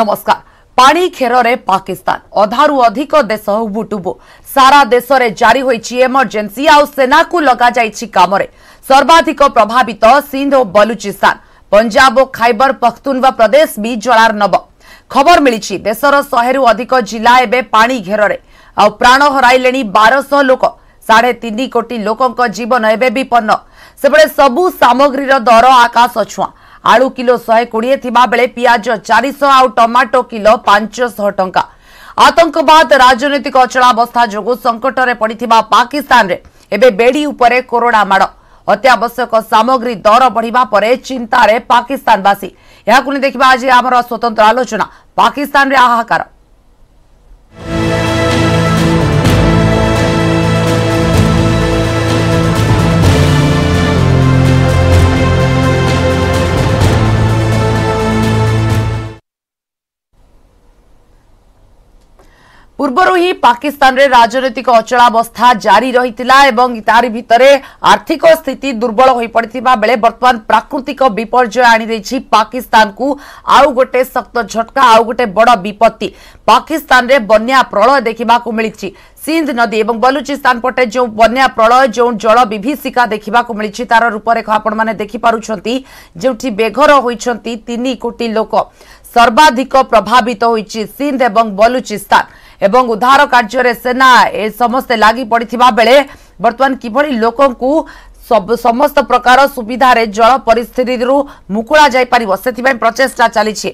ନମସ୍କାର ପାଣି କ୍ଷେରରେ ପାକିସ୍ତାନ ଅଧାରୁ ଅଧିକ ଦେଶ ହୁବୁଟୁବୁ ସାରା ଦେଶରେ ଜାରି ହୋଇଛି ଏମର୍ଜେନ୍ସି ଆଉ ସେନାକୁ ଲଗାଯାଇଛି କାମରେ ସର୍ବାଧିକ ପ୍ରଭାବିତ ସିନ୍ଧ ଓ ବଲୁଚିସ୍ତାନ ପଞ୍ଜାବ ଓ ଖାଇବର ପଖତୁନ୍ୱା ପ୍ରଦେଶ ବି ଜଳାର ନବ ଖବର ମିଳିଛି ଦେଶର ଶହେରୁ ଅଧିକ ଜିଲ୍ଲା ଏବେ ପାଣି ଘେରରେ ଆଉ ପ୍ରାଣ ହରାଇଲେଣି ବାରଶହ ଲୋକ ସାଢ଼େ ତିନି କୋଟି ଲୋକଙ୍କ ଜୀବନ ଏବେ ବିପନ୍ନ ସେଭଳି ସବୁ ସାମଗ୍ରୀର ଦର ଆକାଶ ଛୁଆଁ आलु को शहे कोड़े बेले पिज चार टमाटो को पांच टा आतंकवाद राजनैतिक अचलावस्था जो संकट में पड़ा पाकिस्तान एवं बेड़ी कोरोना माड़ अत्यावश्यक सामग्री दर बढ़ा पर चिंतार पाकिस्तानवासी देखा आज आम स्वतंत्र आलोचना पाकिस्तान हाहाकार পূর্বর হি পাকিস্তানের রাজনৈতিক অচলাবস্থা জারি রহিলা এবং তার ভিতরে আর্থিক স্থিতি দুর্বল হয়ে পড়ে বেড়ে বর্তমান প্রাকৃতিক বিপর্যয় আনিদেছে পাকিস্তানকু আউ গোটে শক্ত ঝটকা আউ গোটে বড় বিপত্তি পাকিস্তানের বন্যা প্রলয় দেখা মিছে সিন্ধ নদী এবং বলুচিস্তান পটে যে বন্যা প্রলয় যে জল বিভীষিকা দেখা মিছে তার রূপরেখ আপনার দেখিপারুচ্ছেন যে বেঘর হয়েছেন তিন কোটি লোক সর্বাধিক প্রভাবিত হয়েছে সিন্ধ এবং বলুচিস্তান ଏବଂ ଉଦ୍ଧାର କାର୍ଯ୍ୟରେ ସେନା ଏ ସମସ୍ତେ ଲାଗି ପଡ଼ିଥିବା ବେଳେ ବର୍ତ୍ତମାନ କିଭଳି ଲୋକଙ୍କୁ ସମସ୍ତ ପ୍ରକାର ସୁବିଧାରେ ଜଳ ପରିସ୍ଥିତିରୁ ମୁକୁଳା ଯାଇପାରିବ ସେଥିପାଇଁ ପ୍ରଚେଷ୍ଟା ଚାଲିଛି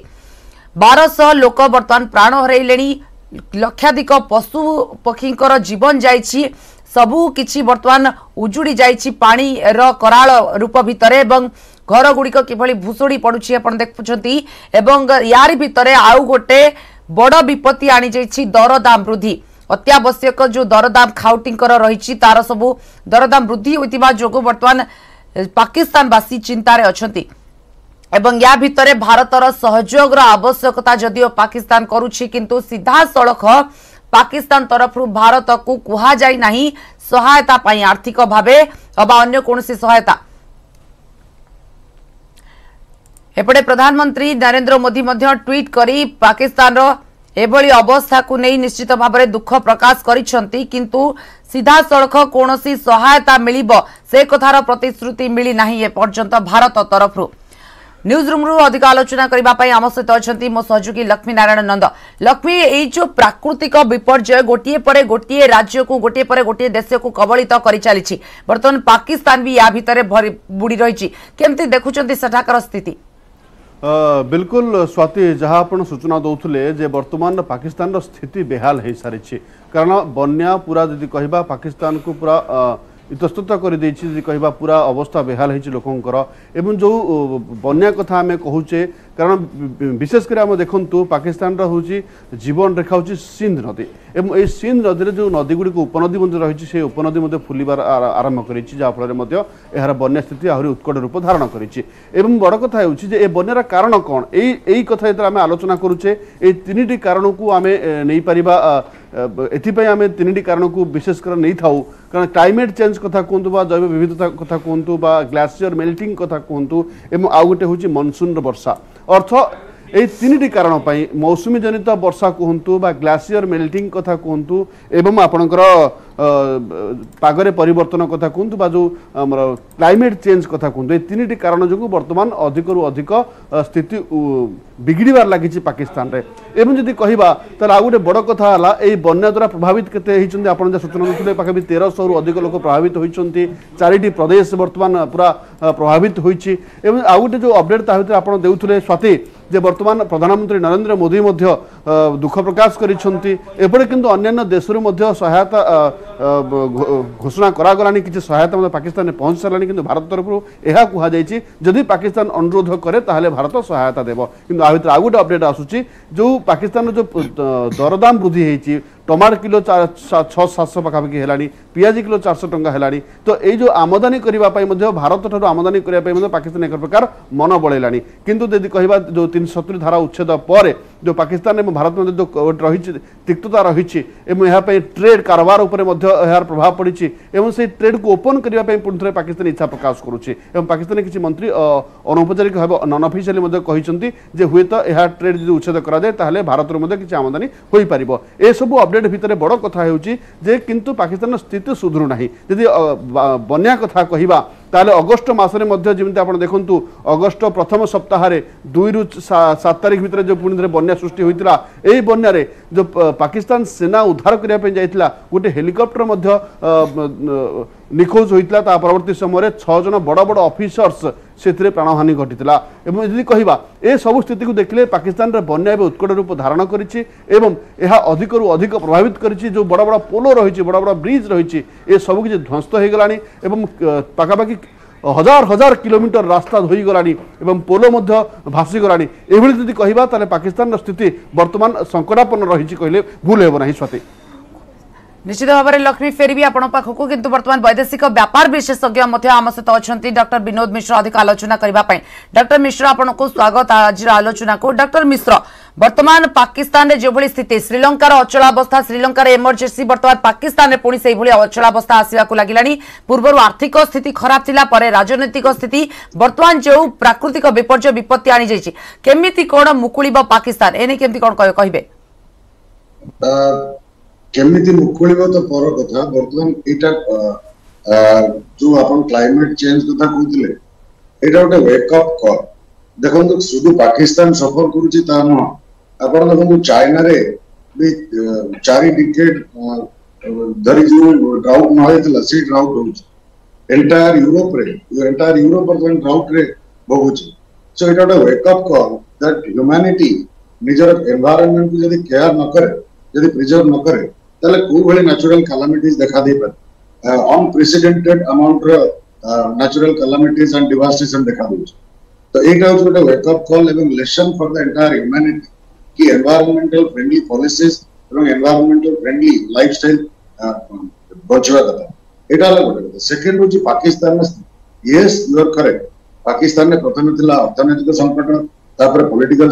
ବାରଶହ ଲୋକ ବର୍ତ୍ତମାନ ପ୍ରାଣ ହରାଇଲେଣି ଲକ୍ଷାଧିକ ପଶୁ ପକ୍ଷୀଙ୍କର ଜୀବନ ଯାଇଛି ସବୁ କିଛି ବର୍ତ୍ତମାନ ଉଜୁଡ଼ି ଯାଇଛି ପାଣିର କରାଳ ରୂପ ଭିତରେ ଏବଂ ଘରଗୁଡ଼ିକ କିଭଳି ଭୁଷୁଡ଼ି ପଡ଼ୁଛି ଆପଣ ଦେଖୁଛନ୍ତି ଏବଂ ୟାରି ଭିତରେ ଆଉ ଗୋଟେ ବଡ଼ ବିପତ୍ତି ଆଣିଯାଇଛି ଦରଦାମ ବୃଦ୍ଧି ଅତ୍ୟାବଶ୍ୟକ ଯେଉଁ ଦରଦାମ ଖାଉଟିଙ୍କର ରହିଛି ତାର ସବୁ ଦରଦାମ ବୃଦ୍ଧି ହୋଇଥିବା ଯୋଗୁଁ ବର୍ତ୍ତମାନ ପାକିସ୍ତାନବାସୀ ଚିନ୍ତାରେ ଅଛନ୍ତି ଏବଂ ୟା ଭିତରେ ଭାରତର ସହଯୋଗର ଆବଶ୍ୟକତା ଯଦିଓ ପାକିସ୍ତାନ କରୁଛି କିନ୍ତୁ ସିଧାସଳଖ ପାକିସ୍ତାନ ତରଫରୁ ଭାରତକୁ କୁହାଯାଇ ନାହିଁ ସହାୟତା ପାଇଁ ଆର୍ଥିକ ଭାବେ ଅବା ଅନ୍ୟ କୌଣସି ସହାୟତା ଏପଟେ ପ୍ରଧାନମନ୍ତ୍ରୀ ନରେନ୍ଦ୍ର ମୋଦି ମଧ୍ୟ ଟ୍ୱିଟ୍ କରି ପାକିସ୍ତାନର ଏଭଳି ଅବସ୍ଥାକୁ ନେଇ ନିଶ୍ଚିତ ଭାବରେ ଦୁଃଖ ପ୍ରକାଶ କରିଛନ୍ତି କିନ୍ତୁ ସିଧାସଳଖ କୌଣସି ସହାୟତା ମିଳିବ ସେ କଥାର ପ୍ରତିଶ୍ରୁତି ମିଳିନାହିଁ ଏପର୍ଯ୍ୟନ୍ତ ଭାରତ ତରଫରୁ ନ୍ୟୁଜ୍ରୁମ୍ରୁ ଅଧିକ ଆଲୋଚନା କରିବା ପାଇଁ ଆମ ସହିତ ଅଛନ୍ତି ମୋ ସହଯୋଗୀ ଲକ୍ଷ୍ମୀ ନାରାୟଣ ନନ୍ଦ ଲକ୍ଷ୍ମୀ ଏଇ ଯେଉଁ ପ୍ରାକୃତିକ ବିପର୍ଯ୍ୟୟ ଗୋଟିଏ ପରେ ଗୋଟିଏ ରାଜ୍ୟକୁ ଗୋଟିଏ ପରେ ଗୋଟିଏ ଦେଶକୁ କବଳିତ କରିଚାଲିଛି ବର୍ତ୍ତମାନ ପାକିସ୍ତାନ ବି ୟା ଭିତରେ ବୁଡ଼ି ରହିଛି କେମିତି ଦେଖୁଛନ୍ତି ସେଠାକାର ସ୍ଥିତି ବିଲକୁଲ ସ୍ୱାତି ଯାହା ଆପଣ ସୂଚନା ଦେଉଥିଲେ ଯେ ବର୍ତ୍ତମାନ ପାକିସ୍ତାନର ସ୍ଥିତି ବେହାଲ ହୋଇସାରିଛି କାରଣ ବନ୍ୟା ପୁରା ଯଦି କହିବା ପାକିସ୍ତାନକୁ ପୁରା ଇତସ୍ତୁତ କରିଦେଇଛି ଯଦି କହିବା ପୁରା ଅବସ୍ଥା ବେହାଲ ହୋଇଛି ଲୋକଙ୍କର ଏବଂ ଯେଉଁ ବନ୍ୟା କଥା ଆମେ କହୁଛେ কারণ বিশেষ করে আমি দেখুন পাকিস্তানর হচ্ছে জীবন রেখা হচ্ছে সিন্ধ নদী এবং এই সিন্ধ নদীর যে নদীগুড়ি উপনদী মধ্যে রয়েছে সেই উপনদী মধ্যে ফুলবার আরম্ভ করেছে যাফলে মধ্যে এর বন্যা স্থিতি আহরি উৎকট রূপ ধারণ করেছে এবং বড় কথা হচ্ছে যে এ বন্যার কারণ কণ এই এই কথা যেতে আমি আলোচনা করুছে এই তিনটি কারণকু আমি নেইপারিবা এথিপাই আমি তিনটি কারণকু বিশেষ করে নেই থাও কারণ ক্লাইমেট চেঞ্জ কথা কুহতু বা জৈব বিবিধতা কথা কুহতু বা গ্লাসিয়র মেল্টিং কথা কুহতু এবং আউ গোটে হচ্ছে মনসুনর বর্ষা orto এই তিনিটি কারণ পাই মৌসুমী জনিত বর্ষা কুহতু বা গ্লাসিয়র মেল্টিং কথা কুহতু এবং আপনার পাগরে পরিবর্তন কথা কুহতু বা যে আমার ক্লাইমেট চেঞ্জ কথা কুহতু এই তিনটি কারণ যোগ বর্তমান অধিকরু অধিক স্থিতি বিগিড়িবার লাগিছে পাকিস্তানরে এবং যদি কহবা তাহলে আউ গোটে বড় কথা হল এই বন্যা দ্বারা প্রভাবিত কেতে হয়েছেন আপনার যা সূচনা দিয়েছিলেন দেখিলে পাখাপি রু অধিক লোক প্রভাবিত হয়েছেন চারিটি প্রদেশ বর্তমান পুরা প্রভাবিত হয়েছে এবং আউ গোটে যে অপডেট তা ভিতরে আপনার দেউলে স্বাতী जे वर्तमान प्रधानमंत्री नरेंद्र मोदी দুঃখ প্রকাশ করেছেন এপরে কিন্তু অন্যান্য দেশর মধ্যে সহায়তা ঘোষণা করা গলানি কিছু সহায়তা পাকিস্তানে পৌঁছ সারা কিন্তু ভারত তরফর এহা কুহযাই যদি পাকিস্তান অনুরোধ করে তাহলে ভারত সহায়তা দেব কিন্তু আ ভিতরে আউ গোটে অপডেট আসুচি যে পাকিস্তানের যে দরদাম বৃদ্ধি হয়েছে টমাটো কিলো ছ সাতশো পাখাপাখি হল পিঁয়াজ কিলো চারশো টঙ্কা হল তো এই যে আমদানি করা ভারত ঠার আমদানি করা পাকিস্তান এক প্রকার মন বলাইলা কিন্তু যদি কহবা যে তিনশো সতুরি ধারা উচ্ছেদ পরে ଯେଉଁ ପାକିସ୍ତାନ ଏବଂ ଭାରତ ମଧ୍ୟରେ ଯେଉଁ ରହିଛି ତିକ୍ତତା ରହିଛି ଏବଂ ଏହା ପାଇଁ ଟ୍ରେଡ୍ କାରବାର ଉପରେ ମଧ୍ୟ ଏହାର ପ୍ରଭାବ ପଡ଼ିଛି ଏବଂ ସେହି ଟ୍ରେଡ୍କୁ ଓପନ୍ କରିବା ପାଇଁ ପୁଣିଥରେ ପାକିସ୍ତାନ ଇଚ୍ଛା ପ୍ରକାଶ କରୁଛି ଏବଂ ପାକିସ୍ତାନରେ କିଛି ମନ୍ତ୍ରୀ ଅନୌପଚାରିକ ଭାବେ ନନ୍ ଅଫିସିଆଲି ମଧ୍ୟ କହିଛନ୍ତି ଯେ ହୁଏତ ଏହା ଟ୍ରେଡ୍ ଯଦି ଉଚ୍ଛେଦ କରାଯାଏ ତାହେଲେ ଭାରତରୁ ମଧ୍ୟ କିଛି ଆମଦାନୀ ହୋଇପାରିବ ଏସବୁ ଅପଡେଟ୍ ଭିତରେ ବଡ଼ କଥା ହେଉଛି ଯେ କିନ୍ତୁ ପାକିସ୍ତାନର ସ୍ଥିତି ସୁଧୁରୁ ନାହିଁ ଯଦି ବନ୍ୟା କଥା କହିବା ତାହେଲେ ଅଗଷ୍ଟ ମାସରେ ମଧ୍ୟ ଯେମିତି ଆପଣ ଦେଖନ୍ତୁ ଅଗଷ୍ଟ ପ୍ରଥମ ସପ୍ତାହରେ ଦୁଇରୁ ସାତ ତାରିଖ ଭିତରେ ଯେଉଁ ପୁଣି ଥରେ ବନ୍ୟା ସୃଷ୍ଟି ହୋଇଥିଲା ଏହି ବନ୍ୟାରେ ଯେଉଁ ପାକିସ୍ତାନ ସେନା ଉଦ୍ଧାର କରିବା ପାଇଁ ଯାଇଥିଲା ଗୋଟେ ହେଲିକପ୍ଟର ମଧ୍ୟ ନିଖୋଜ ହୋଇଥିଲା ତା ପରବର୍ତ୍ତୀ ସମୟରେ ଛଅ ଜଣ ବଡ଼ ବଡ଼ ଅଫିସର୍ସ ସେଥିରେ ପ୍ରାଣହାନି ଘଟିଥିଲା ଏବଂ ଯଦି କହିବା ଏସବୁ ସ୍ଥିତିକୁ ଦେଖିଲେ ପାକିସ୍ତାନରେ ବନ୍ୟା ଏବେ ଉତ୍କଟ ରୂପ ଧାରଣ କରିଛି ଏବଂ ଏହା ଅଧିକରୁ ଅଧିକ ପ୍ରଭାବିତ କରିଛି ଯେଉଁ ବଡ଼ ବଡ଼ ପୋଲ ରହିଛି ବଡ଼ ବଡ଼ ବ୍ରିଜ୍ ରହିଛି ଏସବୁ କିଛି ଧ୍ୱସ୍ତ ହୋଇଗଲାଣି ଏବଂ ପାଖାପାଖି হাজার হাজার কিলোমিটর রাস্তা ধোইগলানি এবং পোল মধ্যে ভাসিগলানি এভাবে যদি কহা তাহলে পাকিস্তানের স্থিতি বর্তমান সংকটাপন্ন রয়েছে কহিলে ভুল হব না স্বাতী নিশ্চিত ভাবে লক্ষ্মী ফেরবি আপনার পাখক কিন্তু বর্তমান বৈদেশিক ব্যাপার বিশেষজ্ঞ আম সহ অনেক ডক্টর বিনোদ মিশ্র অধিক আলোচনা করা ডক্টর মিশ্র আপনার স্বাগত আজর আলোচনা ডক্টর মিশ্র বর্তমান পাকিস্তানের যেভাবে স্থিতি শ্রীলঙ্কার অচলাবস্থা শ্রীলঙ্কার এমর্জেন্সি বর্তমান পাকিস্তানের পুঁ সেইভাবে অচলাবস্থা আসবাক লাগলা পূর্বর আর্থিক স্থিতি খারাপ লা পরে রাজনৈতিক স্থিতি বর্তমান যে প্রাকৃতিক বিপর্যয় বিপত্তি আনিযাই কেমিতি কোণ মুকুড়ব পাকিস্তান এনে কেমি কোণ কহবে କେମିତି ମୁକୁଳିବ ତ ପର କଥା ବର୍ତ୍ତମାନ ଏଇଟା ଯୋଉ ଆପଣ କ୍ଲାଇମେଟ ଚେଞ୍ଜ କଥା କହୁଥିଲେ ଏଇଟା ଗୋଟେ ୱେକଅପ୍ କଲ୍ ଦେଖନ୍ତୁ শুধু ପାକିସ୍ତାନ ସଫର କରୁଛି ତା ନୁହଁ ଆପଣ ଦେଖନ୍ତୁ ଚାଇନାରେ ବି ଚାରି ଡିକେଟ୍ ଧରି ଯୋଉ ଡ୍ରାଉଟ୍ ନ ହେଇଥିଲା ସେଇ ଡ୍ରାଉଟ୍ ହଉଛି ଏଣ୍ଟାୟାର ୟୁରୋପରେ ଏଣ୍ଟାୟାର ୟୁରୋପ ବର୍ତ୍ତମାନ ଡ୍ରାଉଟ୍ରେ ଭୋଗୁଛି ସୋ ଏଇଟା ଗୋଟେ ୱେକଅପ୍ କଲ୍ ଦ୍ୟାଟ୍ ହ୍ୟୁମାନିଟି ନିଜର ଏନ୍ଭାରନମେଣ୍ଟକୁ ଯଦି କେୟାର ନ କରେ ଯଦି ପ୍ରିଜର୍ଭ ନ କରେ ताले कोई भले नेचुरल कैलामिटीज देखा दे पर अनप्रेसिडेंटेड अमाउंट रे नेचुरल कैलामिटीज एंड डिवास्टेशन देखा दे तो एक out got a wake call एवं lesson for the entire humanity की एनवायरमेंटल फ्रेंडली पॉलिसीज एवं एनवायरमेंटल फ्रेंडली लाइफस्टाइल बचवा दता एटा अलग गोट द सेकंड हो पाकिस्तान प्रथम अर्थनैतिक संकट तापर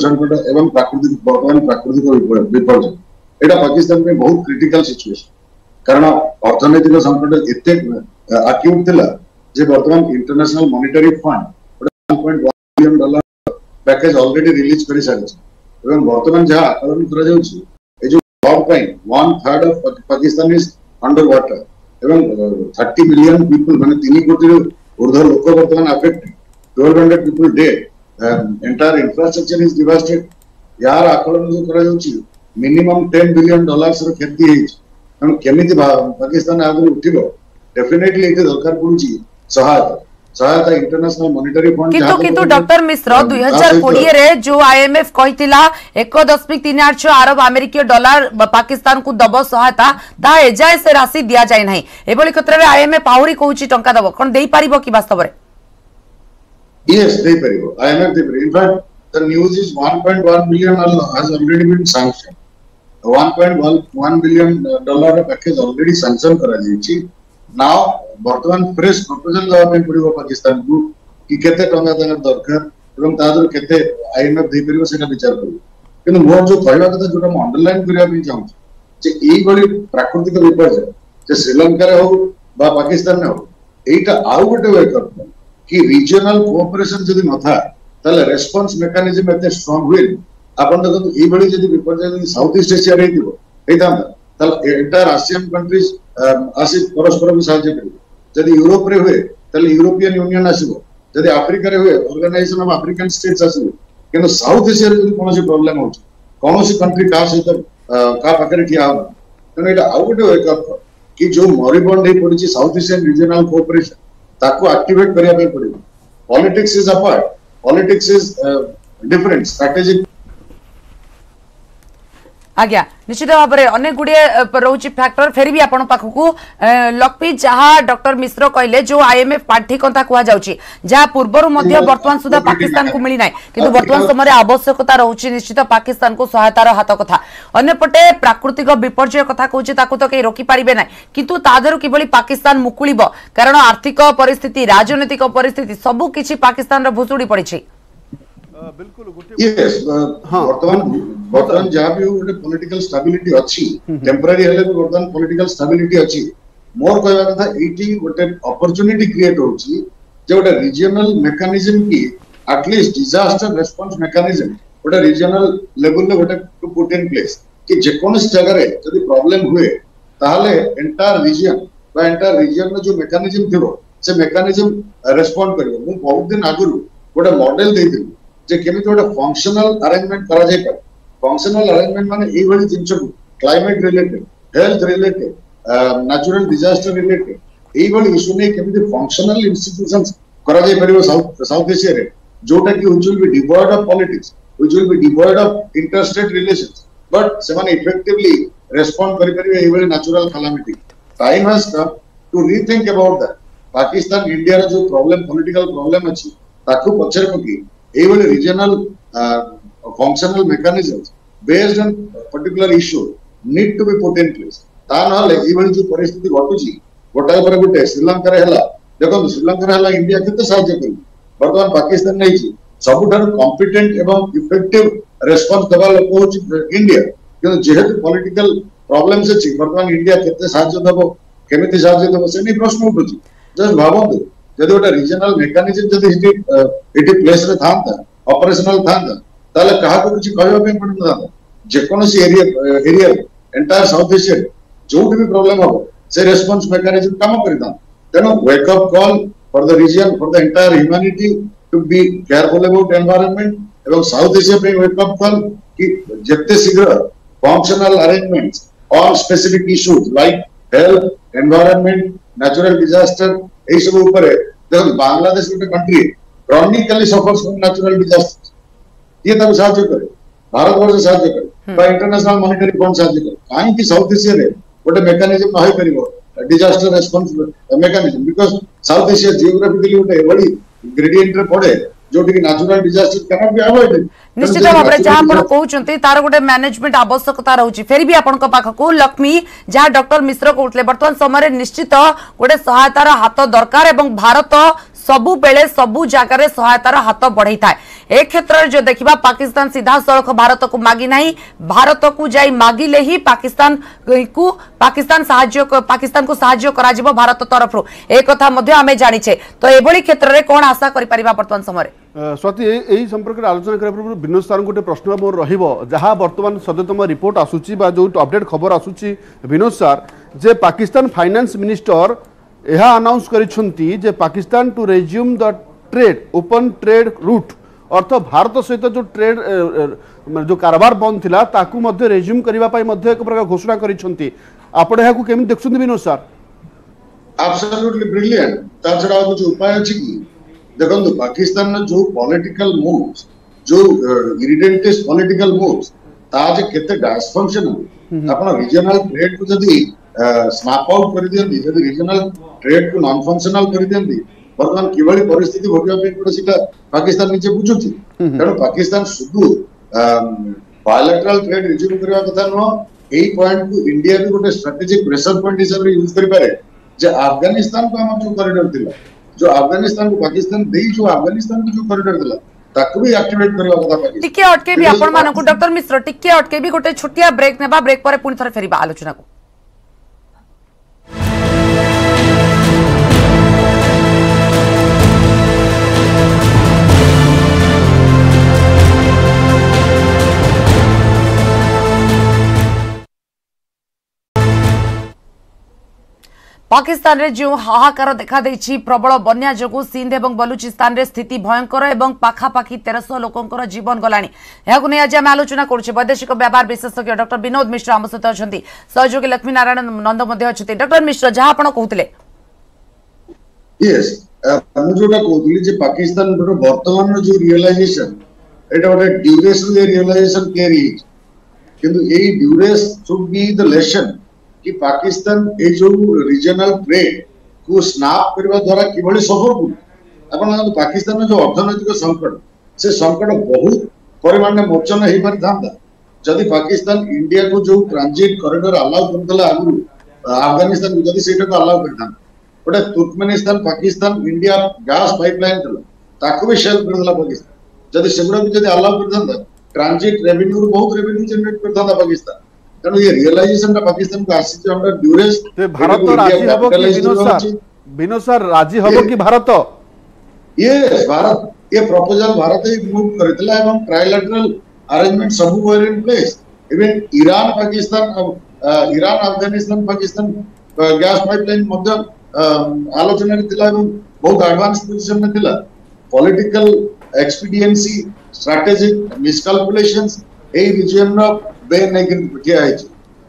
संकट एवं प्राकृतिक এটা ପାକିସ୍ତାନ ପାଇଁ ବହୁତ କ୍ରିଟିକାଲ ସିଚୁଏସନ କାରଣ ଅର୍ଥନୈତିକ ସଙ୍କଟ ଏତେ ଆକ୍ୟୁଟ୍ ଥିଲା ଯେ ବର୍ତ୍ତମାନ international monetary fund billion dollar package already release କରିସାରିଛି ଏବଂ ବର୍ତ୍ତମାନ ଯାହା ଆକଳନ କରାଯାଉଛି ଏ ଯୋଉ ଜବ୍ ପାଇଁ one third of Pakistan is under water ଏବଂ ଥାର୍ଟି ମିଲିୟନ ପିପୁଲ ମାନେ ତିନି କୋଟିରୁ ଉର୍ଦ୍ଧ୍ୱ ଲୋକ ବର୍ତ୍ତମାନ affected twelve hundred people dead entire infrastructure is devastated ଏହାର ଆକଳନ ଯୋଉ କରାଯାଉଛି ମିନିମମ୍ ଟେନ୍ ବିଲିୟନ୍ ଡଲାର୍ସର କ୍ଷତି ହେଇଛି ତେଣୁ କେମିତି ପାକିସ୍ତାନ ଆଗରୁ ଉଠିବ ଡେଫିନେଟଲି ଏଠି ଦରକାର ପଡୁଛି ସହାୟତା ସହାୟତା ଇଣ୍ଟରନ୍ୟାସନାଲ ମନିଟାରୀ ଫଣ୍ଡ କିନ୍ତୁ କିନ୍ତୁ ଡକ୍ଟର ମିଶ୍ର ଦୁଇ ହଜାର କୋଡିଏରେ ଯୋଉ ଆଇଏମଏଫ କହିଥିଲା ଏକ ଦଶମିକ ତିନି ଆଠ ଛଅ ଆରବ ଆମେରିକୀୟ ଡଲାର ପାକିସ୍ତାନକୁ ଦବ ସହାୟତା ତାହା ଏଯାଏ ସେ ରାଶି ଦିଆଯାଇ ନାହିଁ ଏଭଳି କ୍ଷେତ୍ରରେ ଆଇଏମଏଫ ଆହୁରି କହୁଛି ଟଙ୍କା ଦବ କଣ ଦେଇପାରିବ କି ବାସ୍ତବରେ ଇଏସ୍ ଦେଇପାରିବ ଆଇଏମଏଫ ଦେଇପାରିବ in fact the news is 1.1 billion has already been sanctioned. 1.1 billion dollar package already sanctioned करा जाइए. Now वर्तमान फ्रेश प्रपोजल दवा में पड़िबो पाकिस्तान को कि केते टंका तार दरकार एवं तादर केते आईएमएफ देई परिबो सेटा विचार करिबो. କିନ୍ତୁ ମୋର ଯୋଉ କହିବା କଥା ଯୋଉଟା ମୁଁ ଅଣ୍ଡରଲାଇନ୍ କରିବା ପାଇଁ ଚାହୁଁଛି ଯେ ଏଇଭଳି ପ୍ରାକୃତିକ ବିପର୍ଯ୍ୟୟ ଯେ ଶ୍ରୀଲଙ୍କାରେ ହଉ ବା ପାକିସ୍ତାନରେ ହଉ ଏଇଟା ଆଉ ଗୋଟେ ୱେକ୍ ଅପ୍ କି ରିଜିଓନାଲ କୋଅପରେସନ ଯଦି ନଥାଏ रेस्पन्स मेकानिजम एत स्ट्रंग हुए आप देखते ये विपर्य साउथ ईस्ट एसीयता एंटायर आसीआन कंट्रीज आसी परस्पर को साहय कर यूरोप हुए यूरोपियन यूनियन आसो जब आफ्रिकार हुए अर्गानाइजेसन अफ आफ्रिकान स्टेट्स आसो कि साउथ एसीयर जो कौन प्रोब्लेम होती कंट्री क्या सहित क्या पाखे ठिया हम तेनालीराम आउ कि जो मरीबंड पड़ी साउथ एसियन रिजनाल कोअपरेसन ताको आक्टिवेट करने पड़े politics is a part politics is uh, different. Strategic ଆଜ୍ଞା ନିଶ୍ଚିତ ଭାବରେ ଅନେକ ଗୁଡ଼ିଏ ରହୁଛି ଫ୍ୟାକ୍ଟର ଫେରି ବି ଆପଣଙ୍କ ପାଖକୁ ଲକ୍ଷ୍ମୀ ଯାହା ଡକ୍ଟର ମିଶ୍ର କହିଲେ ଯୋଉ ଆଇଏମ୍ଏଫ ପାଣ୍ଠି କଥା କୁହାଯାଉଛି ଯାହା ପୂର୍ବରୁ ମଧ୍ୟ ବର୍ତ୍ତମାନ ସୁଦ୍ଧା ପାକିସ୍ତାନକୁ ମିଳିନାହିଁ କିନ୍ତୁ ବର୍ତ୍ତମାନ ସମୟରେ ଆବଶ୍ୟକତା ରହୁଛି ନିଶ୍ଚିତ ପାକିସ୍ତାନକୁ ସହାୟତାର ହାତ କଥା ଅନ୍ୟପଟେ ପ୍ରାକୃତିକ ବିପର୍ଯ୍ୟୟ କଥା କହୁଛି ତାକୁ ତ କେହି ରୋକିପାରିବେ ନାହିଁ କିନ୍ତୁ ତା ଦେହରୁ କିଭଳି ପାକିସ୍ତାନ ମୁକୁଳିବ କାରଣ ଆର୍ଥିକ ପରିସ୍ଥିତି ରାଜନୈତିକ ପରିସ୍ଥିତି ସବୁ କିଛି ପାକିସ୍ତାନର ଭୁଷୁଡ଼ି ପଡ଼ିଛି ବିଲକୁଲ ବର୍ତ୍ତମାନ ବର୍ତ୍ତମାନ ଯାହା ବି ଗୋଟେ ପଲିଟିକାଲ ଷ୍ଟାବିଲିଟି ଅଛି ଟେମ୍ପରାରୀ ହେଲେ ବି ବର୍ତ୍ତମାନ ପଲିଟିକାଲ ଷ୍ଟାବିଲିଟି ଅଛି ମୋର କହିବା କଥା ଏଇଠି ଗୋଟେ ଅପରଚୁନିଟି କ୍ରିଏଟ ହଉଛି ଯେ ଗୋଟେ ରିଜିଅନାଲ ମେକାନିଜମ କି at least disaster response mechanism ଗୋଟେ ରିଜିଅନାଲ ଲେଭେଲରେ ଗୋଟେ ପୁଟ୍ ଇନ୍ ପ୍ଲେସ୍ କି ଯେକୌଣସି ଜାଗାରେ ଯଦି ପ୍ରୋବ୍ଲେମ ହୁଏ ତାହେଲେ ଏଣ୍ଟାୟାର ରିଜିଅନ ବା ଏଣ୍ଟାୟାର ରିଜିଅନର ଯୋଉ ମେକାନିଜମ ଥିବ ସେ ମେକାନିଜମ ରେସ୍ପଣ୍ଡ କରିବ ମୁଁ ବହୁତ ଦିନ ଆଗରୁ ଗୋଟେ ମଡେଲ ଦେଇଥିଲି যে কেমিতি গোটে ଫଙ୍କସନାଲ ଆରେଞ୍ଜମେଣ୍ଟ କରାଯାଇପାରେ ଫଙ୍କସନାଲ ଆରେଞ୍ଜମେଣ୍ଟ ମାନେ ଏଇଭଳି ଜିନିଷକୁ climate related health related natural disaster related ଏଇଭଳି ଇସ୍ୟୁ ନେଇ କେମିତି ଫଙ୍କସନାଲ ଇନଷ୍ଟିଟ୍ୟୁସନ କରାଯାଇପାରିବ ସାଉଥ ଏସିଆରେ ଯୋଉଟା କି which will be devoid of politics which will be devoid of interstate relations but ସେମାନେ ଇଫେକ୍ଟିଭଲି ରେସ୍ପଣ୍ଡ କରିପାରିବେ ଏଇଭଳି natural calamity time has come to rethink about that Pakistan ଇଣ୍ଡିଆର ଯୋଉ ପ୍ରୋବ୍ଲେମ ପଲିଟିକାଲ ପ୍ରୋବ୍ଲେମ ଅଛି ତାକୁ ପଛରେ ପକେଇ even regional uh, functional mechanisms based on particular issue need to be put in place. ତା ନହେଲେ ଏଇଭଳି ଯୋଉ ପରିସ୍ଥିତି ଘଟୁଛି ଗୋଟାଏ ପରେ ଗୋଟେ ଶ୍ରୀଲଙ୍କାରେ ହେଲା ଦେଖନ୍ତୁ ଶ୍ରୀଲଙ୍କାରେ ହେଲା ଇଣ୍ଡିଆ କେତେ ସାହାଯ୍ୟ କରିବ ବର୍ତ୍ତମାନ ପାକିସ୍ତାନ ନେଇଛି ସବୁଠାରୁ କମ୍ପିଟେଣ୍ଟ ଏବଂ ଇଫେକ୍ଟିଭ ରେସ୍ପନ୍ସ ଦେବା ଲୋକ ହଉଛି ଇଣ୍ଡିଆ କିନ୍ତୁ ଯେହେତୁ ପଲିଟିକାଲ ପ୍ରୋବ୍ଲେମ୍ସ ଅଛି ବର୍ତ୍ତମାନ ଇଣ୍ଡିଆ କେତେ ସାହାଯ୍ୟ ଦେବ କେମିତି ସାହାଯ୍ୟ ଦେବ ସେ ନେଇ ପ୍ରଶ୍ନ ଉଠୁଛି ଜଷ୍ଟ ଭାବନ୍ତୁ ଯଦି ଗୋଟେ ରିଜନାଲ ମେକାନିଜିମ୍ ଯଦି ଏଠି ଏଠି ପ୍ଲେସରେ ଥାନ୍ତା ଅପରେସନାଲ ଥାନ୍ତା ତାହେଲେ କାହାକୁ କିଛି କହିବା ପାଇଁ ପଡ଼ିନଥାନ୍ତା ଯେକୌଣସି ଏରିଆ ଏରିଆ ଏଣ୍ଟାୟାର ସାଉଥ ଏସିଆରେ ଯୋଉଠି ବି ପ୍ରୋବ୍ଲେମ ହବ ସେ ରେସ୍ପନ୍ସ ମେକାନିଜିମ୍ କାମ କରିଥାନ୍ତା ତେଣୁ wake up call for the region for the entire humanity to be careful about environment ଏବଂ ସାଉଥ ଏସିଆ ପାଇଁ ୱେକଅପ୍ କଲ୍ କି ଯେତେ ଶୀଘ୍ର functional arrangement on specific issues like health environment natural disaster ଏଇସବୁ ଉପରେ ଦେଖନ୍ତୁ ବାଂଲାଦେଶ ଗୋଟେ country chronically suffers from natural disaster କିଏ ତାକୁ ସାହାଯ୍ୟ କରେ ଭାରତବର୍ଷ ସାହାଯ୍ୟ କରେ ବା ଇଣ୍ଟରନ୍ୟାସନାଲ ମନିଟାରୀ ଫଣ୍ଡ ସାହାଯ୍ୟ କରେ କାହିଁକି ସାଉଥ ଏସିଆରେ ଗୋଟେ ମେକାନିଜମ ନ ହେଇପାରିବ disaster response mechanism because South Asia geographically ଗୋଟେ ଏଭଳି ଗ୍ରେଡିଏଣ୍ଟରେ ପଡେ ଯୋଉଠିକି natural disaster can't be avoided ନିଶ୍ଚିତ ଭାବରେ ଯାହା ଆପଣ କହୁଛନ୍ତି ତାର ଗୋଟେ ମ୍ୟାନେଜମେଣ୍ଟ ଆବଶ୍ୟକତା ରହୁଛି ଫେର ବି ଆପଣଙ୍କ ପାଖକୁ ଲକ୍ଷ୍ମୀ ଯାହା ଡକ୍ଟର ମିଶ୍ର କହୁଥିଲେ ବର୍ତ୍ତମାନ ସମୟରେ ନିଶ୍ଚିତ ଗୋଟେ ସହାୟତାର ହାତ ଦରକାର ଏବଂ ଭାରତ ସବୁବେଳେ ସବୁ ଜାଗାରେ ସହାୟତାର ହାତ ବଢେଇଥାଏ ଏ କ୍ଷେତ୍ରରେ ଯଦି ଦେଖିବା ପାକିସ୍ତାନ ସିଧାସଳଖ ଭାରତକୁ ମାଗି ନାହିଁ ଭାରତକୁ ଯାଇ ମାଗିଲେ ହିଁ ପାକିସ୍ତାନକୁ ପାକିସ୍ତାନ ସାହାଯ୍ୟ ପାକିସ୍ତାନକୁ ସାହାଯ୍ୟ କରାଯିବ ଭାରତ ତରଫରୁ ଏ କଥା ମଧ୍ୟ ଆମେ ଜାଣିଛେ ତ ଏଭଳି କ୍ଷେତ୍ରରେ କ'ଣ ଆଶା କରିପାରିବା ବର୍ତ୍ତମାନ ସମୟରେ ସ୍ୱାତି ଏହି ସମ୍ପର୍କରେ ଆଲୋଚନା କରିବା ପୂର୍ବରୁ ବିନୋଦ ସାର୍ଙ୍କୁ ଗୋଟେ ପ୍ରଶ୍ନ ମୋର ରହିବ ଯାହା ବର୍ତ୍ତମାନ ସଦ୍ୟତମ ରିପୋର୍ଟ ଆସୁଛି ବା ଯେଉଁ ଅପଡେଟ୍ ଖବର ଆସୁଛି ବିନୋଦ ସାର୍ ଯେ ପାକିସ୍ତାନ ଫାଇନାନ୍ସ ମିନିଷ୍ଟର ଏହା ଆନାଉନ୍ସ କରିଛନ୍ତି ଯେ Pakistan to resume the trade open trade route ଅର୍ଥ ଭାରତ ସହିତ ଯେଉଁ ଟ୍ରେଡ୍ ଯେଉଁ କାରବାର ବନ୍ଦ ଥିଲା ତାକୁ ମଧ୍ୟ ରେଜ୍ୟୁମ୍ କରିବା ପାଇଁ ମଧ୍ୟ ଏକ ପ୍ରକାର ଘୋଷଣା କରିଛନ୍ତି ଆପଣ ଏହାକୁ କେମିତି ଦେଖୁଛନ୍ତି ବିନୋଦ ସାର୍ ଆବସଲ୍ୟୁଟଲି ବ୍ରିଲିଆଣ୍ଟ ତା ଛଡ଼ା ଆଉ କିଛି ଉପାୟ ଅଛି କି ଦେଖନ୍ତୁ ପାକିସ୍ତାନର ଯେଉଁ ପଲିଟିକାଲ ମୁଭ୍ସ ଯେଉଁ ଇରିଡେଣ୍ଟିସ୍ ପଲିଟିକାଲ ମୁଭ୍ସ ତା ଯେ କେତେ ଡାସଫଙ୍କସନ ଆପଣ ରିଜନାଲ ଟ୍ରେଡ୍କୁ ଯଦି ସ୍ନାପ୍ ଆଉଟ୍ କରିଦିଅନ୍ତି ଯଦି ରିଜନାଲ ଟ୍ରେଡ୍କୁ ନନ୍ ଫଙ୍କସନାଲ କରିଦିଅନ୍ତି ବର୍ତ୍ତମାନ କିଭଳି ପରିସ୍ଥିତି ଭୋଗିବା ପାଇଁ ପଡେ ସେଟା ପାକିସ୍ତାନ ନିଜେ ବୁଝୁଛି ତେଣୁ ପାକିସ୍ତାନ ଶୁଦ୍ଧୁ ବାୟୋଲେଟ୍ରାଲ ଟ୍ରେଡ୍ ରିଜ୍ୟୁମ୍ କରିବା କଥା ନୁହଁ ଏଇ ପଏଣ୍ଟକୁ ଇଣ୍ଡିଆ ବି ଗୋଟେ ଷ୍ଟ୍ରାଟେଜିକ୍ ପ୍ରେସର ପଏଣ୍ଟ ହିସାବରେ ୟୁଜ୍ କରିପାରେ ଯେ ଆଫଗାନିସ୍ତାନକୁ ଆମର ଯୋଉ କରିଡର ଥିଲା ଯୋଉ ଆଫଗାନିସ୍ତାନକୁ ପାକିସ୍ତାନ ଦେଇ ଯୋଉ ଆଫଗାନିସ୍ତାନକୁ ଯୋଉ କରିଡର ଥିଲା टिके अटकेबी आपण मानक डॉक्टर मिश्र टिके अटकेबी गोटे छोटिया ब्रेक नेबा ब्रेक पर पुणी थे फेर आलोचना को पाकिस्तान में जो हाहाकार देखाई प्रबल बना जो सिंध एवं बलुचिस्तान में स्थित भयंकर और पखापाखि तेरश लोकर जीवन गला आज आम आलोचना करुच्छे वैदेशिक व्यापार विशेषज्ञ डर विनोद मिश्र आम सहित अच्छा सहयोगी लक्ष्मी नारायण नंद अच्छा डर मिश्र जहां कहते हैं कि पाकिस्तान ये जो रिजनल ट्रेड को स्नाप करने द्वारा कि पाकिस्तान जो अर्थनैतिक संकट से संकट बहुत परिमाण में मोचन हो पारिता जदि पाकिस्तान इंडिया को जो ट्रांजिट करडर आलाउ कर आगु आफगानिस्तान को जो सीटा को गोटे Turkmenistan Pakistan India gas pipeline ताको भी सेल कर पाकिस्तान जब से आलाउ कर ट्रांजिट रेवेन्यू बहुत रेवेन्यू जेनेट कर पाकिस्तान ତେଣୁ ଏ ରିଅଲାଇଜେସନଟା ପାକିସ୍ତାନକୁ ଆସିଛି ଅଣ୍ଡର ଡ୍ୟୁରେସ୍ ଭାରତ ରାଜି ହେବ କି ବିନୋଦ ସାର୍ ବିନୋଦ ସାର୍ ରାଜି ହେବ କି ଭାରତ यस भारत ये प्रपोजल भारत ही मूव करथिला एवं ट्राइलैटरल अरेंजमेंट सब were in place even Iran Pakistan Iran Afghanistan Pakistan gas pipeline मध्य आलोचना रे थिला एवं बहुत एडवांस पोजीशन में थिला political expediency strategic miscalculations a reason of the নেগ্ৰিন কে আইচ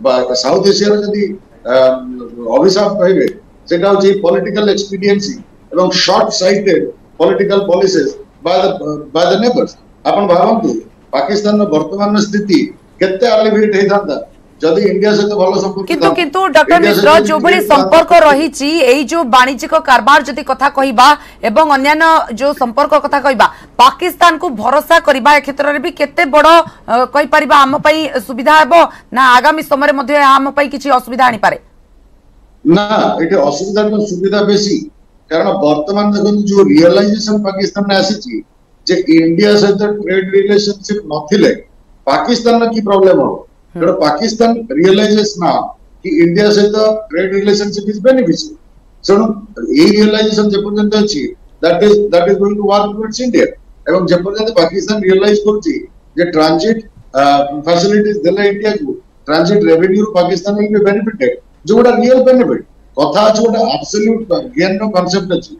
বা সাউথ এশিয়া যদি অবিসাব কইবে সেটা হছে পলিটিক্যাল এক্সপিরিয়েন্সি এবং শর্ট সাইডে political policies by the by the neighbours आपण ভাবব কি পাকিস্তানৰ বৰ্তমানৰ স্থিতি কতে এলিভেট হৈ থকা ଯଦି ଇଣ୍ଡିଆ ସହିତ ଭଲ ସମ୍ପର୍କ କିନ୍ତୁ କିନ୍ତୁ ଡକ୍ଟର ମିଶ୍ର ଯୋଉଭଳି ସମ୍ପର୍କ ରହିଛି ଏଇ ଯୋଉ ବାଣିଜ୍ୟିକ କାରବାର ଯଦି କଥା କହିବା ଏବଂ ଅନ୍ୟାନ୍ୟ ଯୋଉ ସମ୍ପର୍କ କଥା କହିବା ପାକିସ୍ତାନକୁ ଭରସା କରିବା ଏ କ୍ଷେତ୍ରରେ ବି କେତେ ବଡ଼ କହିପାରିବା ଆମ ପାଇଁ ସୁବିଧା ହେବ ନା ଆଗାମୀ ସମୟରେ ମଧ୍ୟ ଏହା ଆମ ପାଇଁ କିଛି ଅସୁବିଧା ଆଣିପାରେ ନା ଏଠି ଅସୁବିଧା ସୁବିଧା ବେଶୀ କାରଣ ବର୍ତ୍ତମାନ ଦେଖନ୍ତୁ ଯୋଉ ରିଅଲାଇଜେସନ ପାକିସ୍ତାନରେ ଆସିଛି ଯେ ଇଣ୍ଡିଆ ସହିତ ଟ୍ରେଡ୍ ରିଲେସନସିପ ନଥିଲେ ପାକିସ୍ତାନର କି ପ୍ରୋବ୍ଲେମ ହବ But Pakistan realizes now that India says the trade relationship is beneficial. So, this realization is that is that is going to work towards India. এবং ଯେପର୍ଯ୍ୟନ୍ତ ପାକିସ୍ତାନ ରିଅଲାଇଜ କରୁଛି ଯେ ଟ୍ରାନଜିଟ୍ ଫାସିଲିଟିଜ ଦେଲେ ଇଣ୍ଡିଆକୁ ଟ୍ରାନଜିଟ୍ ରେଭେନ୍ୟୁରୁ ପାକିସ୍ତାନ ୱିଲ୍ ବି ବେନିଫିଟେଡ୍ ଯୋଉଟା real benefit କଥା ଅଛି ଗୋଟେ ଆବସଲ୍ୟୁଟ ଗେନ୍ ର କନସେପ୍ଟ ଅଛି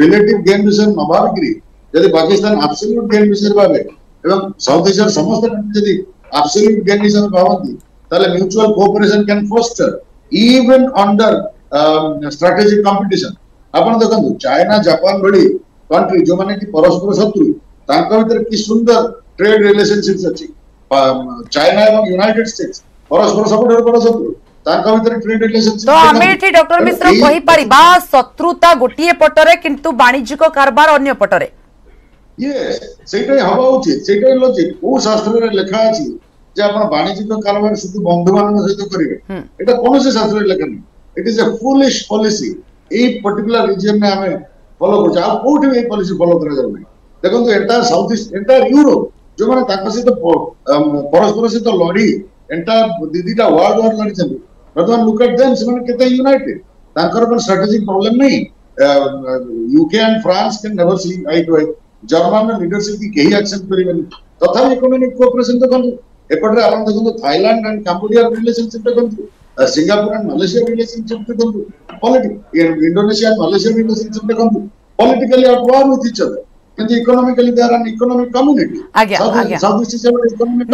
ରିଲେଟିଭ ଗେନ୍ ବିଷୟରେ ନ ଭାବିକିରି ଯଦି ପାକିସ୍ତାନ ଆବସଲ୍ୟୁଟ ଗେନ୍ ବିଷୟରେ ଭାବେ ଏବଂ ସାଉଥ ଏସିଆର ସମସ୍ତ ଯଦି absolute conditions bhavanti. Tale mutual cooperation can foster even under um, strategic competition. ଆପଣ ଦେଖନ୍ତୁ ଚାଇନା ଜାପାନ ଭଳି କଣ୍ଟ୍ରି ଯୋଉମାନେ କି ପରସ୍ପର ଶତ୍ରୁ ତାଙ୍କ ଭିତରେ କି ସୁନ୍ଦର ଟ୍ରେଡ୍ ରିଲେସନସିପ୍ସ ଅଛି ଚାଇନା ଏବଂ ୟୁନାଇଟେଡ୍ ଷ୍ଟେଟ୍ସ ପରସ୍ପର ସବୁଠାରୁ ବଡ଼ ଶତ୍ରୁ ତାଙ୍କ ଭିତରେ ଟ୍ରେଡ୍ ରିଲେସନସିପ୍ ତ ଆମେ ଏଠି ଡକ୍ଟର ମିଶ୍ର କହିପାରିବା ଶତ୍ରୁତା ଗୋଟିଏ ପଟରେ କିନ୍ତୁ ବାଣିଜ୍ୟିକ କାରବାର ଅନ୍ୟ ପଟରେ ইয়েস সেইটাই হওয়া উচিত সেইটাই লজিক কোন শাস্ত্রে লেখা আছে যে আপনার বাণিজ্যিক কারবার শুধু বন্ধু বান্ধব সହିତ କରିବେ এটা কোন শাস্ত্রে লেখা নেই it is a foolish policy এই পার্টিকুলার রিজিয়নে আমি ফলো করছি আর কোউঠি এই পলিসি ফলো করা যাবে না দেখନ୍ତୁ entire south east entire Europe ଯେଉଁମାନେ ତାଙ୍କ ସହିତ ପରସ୍ପର ସହିତ ଲଢି ଏଣ୍ଟାୟାର ଦି ଦିଟା ୱାର୍ଲଡ ୱାର୍ ଲଢିଛନ୍ତି ବର୍ତ୍ତମାନ ଲୁକ୍ ଆଟ୍ ଦେମ୍ ସେମାନେ କେତେ ୟୁନାଇଟେଡ ତାଙ୍କର କ'ଣ ଷ୍ଟ୍ରାଟେଜିକ୍ ପ୍ରୋବ୍ଲେମ୍ ନାହିଁ UK and France can never see eye to ଜର୍ମାନର leadership କି କେହି ଆକ୍ସେପ୍ଟ କରିବେନି ତଥାପି ଇକୋନୋମିକ କୋପରେସନ ଦେଖନ୍ତୁ ଏପଟରେ ଆପଣ ଦେଖନ୍ତୁ ଥାଇଲାଣ୍ଡ ଆଣ୍ଡ କାମ୍ବୋଡିଆ ରିଲେସନସିପ ଦେଖନ୍ତୁ ସିଙ୍ଗାପୁର ଆଣ୍ଡ ମାଲେସିଆ ରିଲେସନସିପ ଦେଖନ୍ତୁ ପଲିଟି ଇଣ୍ଡୋନେସିଆ ଆଣ୍ଡ ମାଲେସିଆ ରିଲେସନସିପ ଦେଖନ୍ତୁ politically at war with each other in the economically they are an economic community ଆଜ୍ଞା ଆଜ୍ଞା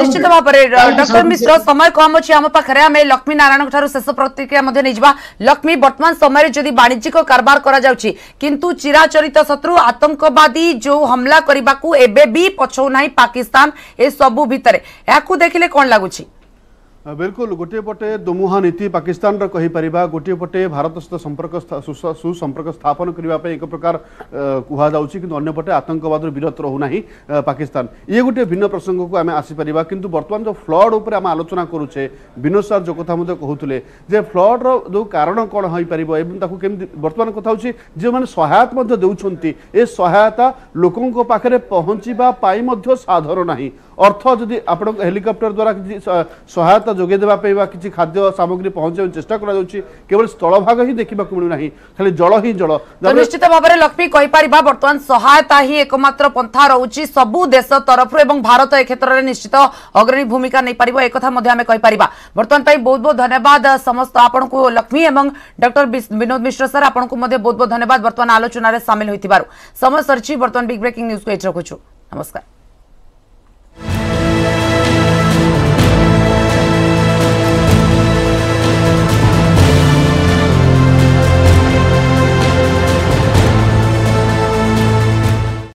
ନିଶ୍ଚିତ ଭାବରେ ଡକ୍ଟର ମିଶ୍ର ସମୟ କମ୍ ଅଛି ଆମ ପାଖରେ ଆମେ ଲକ୍ଷ୍ମୀ ନାରାୟଣଙ୍କ ଠାରୁ ଶେଷ ପ୍ରତିକ୍ରିୟା ମଧ୍ୟ ନେଇଯିବା ଲକ୍ଷ୍ମୀ ବର୍ତ୍ତମାନ ସମୟରେ ଯଦି ବାଣିଜ୍ୟିକ କାରବାର କରାଯାଉଛି କିନ୍ତୁ ଚିରାଚରିତ ଶତ୍ରୁ ଆତଙ୍କବାଦୀ ଯେଉଁ ହମଲା କରିବାକୁ ଏବେ ବି ପଛଉ ନାହିଁ ପାକିସ୍ତାନ ଏସବୁ ଭିତରେ ଏହାକୁ ଦେଖିଲେ କ'ଣ ଲାଗୁଛି ବିଲକୁଲ ଗୋଟିଏ ପଟେ ଦୋମୁହାଁ ନୀତି ପାକିସ୍ତାନର କହିପାରିବା ଗୋଟିଏ ପଟେ ଭାରତ ସହିତ ସମ୍ପର୍କ ସୁସମ୍ପର୍କ ସ୍ଥାପନ କରିବା ପାଇଁ ଏକ ପ୍ରକାର କୁହାଯାଉଛି କିନ୍ତୁ ଅନ୍ୟପଟେ ଆତଙ୍କବାଦରୁ ବିରତ ରହୁନାହିଁ ପାକିସ୍ତାନ ଇଏ ଗୋଟିଏ ଭିନ୍ନ ପ୍ରସଙ୍ଗକୁ ଆମେ ଆସିପାରିବା କିନ୍ତୁ ବର୍ତ୍ତମାନ ଯେଉଁ ଫ୍ଲଡ୍ ଉପରେ ଆମେ ଆଲୋଚନା କରୁଛେ ବିନୋଦ ସାର୍ ଯେଉଁ କଥା ମଧ୍ୟ କହୁଥିଲେ ଯେ ଫ୍ଲଡ୍ର ଯେଉଁ କାରଣ କ'ଣ ହୋଇପାରିବ ଏବଂ ତାକୁ କେମିତି ବର୍ତ୍ତମାନ କଥା ହେଉଛି ଯେଉଁମାନେ ସହାୟତା ମଧ୍ୟ ଦେଉଛନ୍ତି ଏ ସହାୟତା ଲୋକଙ୍କ ପାଖରେ ପହଞ୍ଚିବା ପାଇଁ ମଧ୍ୟ ସାଧର ନାହିଁ ଅର୍ଥ ଯଦି ଆପଣଙ୍କ ହେଲିକପ୍ଟର ଦ୍ୱାରା ସହାୟତା ଯୋଗାଇ ଦେବା ପାଇଁ ବା କିଛି ଖାଦ୍ୟ ସାମଗ୍ରୀ ପହଞ୍ଚାଇବା ଚେଷ୍ଟା କରାଯାଉଛି କେବଳ ସ୍ଥଳଭାଗ ହିଁ ଦେଖିବାକୁ ମିଳୁନାହିଁ ଖାଲି ଜଳ ହିଁ ଜଳ ନିଶ୍ଚିତ ଭାବରେ ଲକ୍ଷ୍ମୀ କହିପାରିବା ବର୍ତ୍ତମାନ ସହାୟତା ହିଁ ଏକମାତ୍ର ପନ୍ଥା ରହୁଛି ସବୁ ଦେଶ ତରଫରୁ ଏବଂ ଭାରତ ଏ କ୍ଷେତ୍ରରେ ନିଶ୍ଚିତ ଅଗ୍ରଣୀ ଭୂମିକା ନେଇପାରିବ ଏକଥା ମଧ୍ୟ ଆମେ କହିପାରିବା ବର୍ତ୍ତମାନ ପାଇଁ ବହୁତ ବହୁତ ଧନ୍ୟବାଦ ସମସ୍ତ ଆପଣଙ୍କୁ ଲକ୍ଷ୍ମୀ ଏବଂ ଡକ୍ଟର ବିନୋଦ ମିଶ୍ର ସାର୍ ଆପଣଙ୍କୁ ମଧ୍ୟ ବହୁତ ବହୁତ ଧନ୍ୟବାଦ ବର୍ତ୍ତମାନ ଆଲୋଚନାରେ ସାମିଲ ହୋଇଥିବାରୁ ସମୟ ସରିଛି ବର୍ତ୍ତମାନ ବିଗ୍ ବ୍ରେକିଂ ନ୍ୟୁଜ୍କୁ ଏଠି ରଖୁଛୁ ନମସ୍କାର